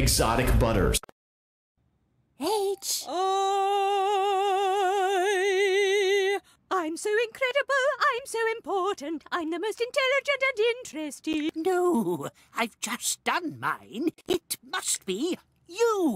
exotic butters. H. I... I'm so incredible, I'm so important, I'm the most intelligent and interesting. No, I've just done mine. It must be you.